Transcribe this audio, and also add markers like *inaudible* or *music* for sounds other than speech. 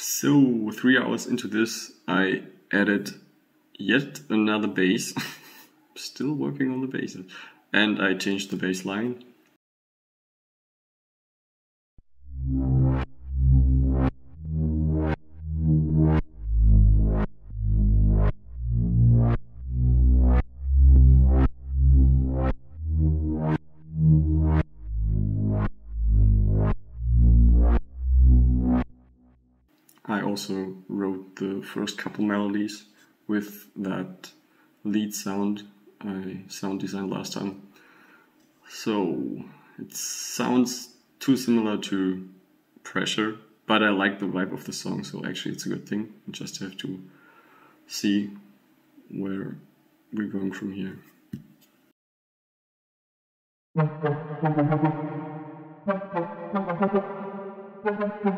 So, three hours into this, I added yet another bass. *laughs* Still working on the basses. And I changed the bass line. I also wrote the first couple melodies with that lead sound I sound designed last time. So it sounds too similar to Pressure, but I like the vibe of the song, so actually it's a good thing. We just have to see where we're going from here. *laughs*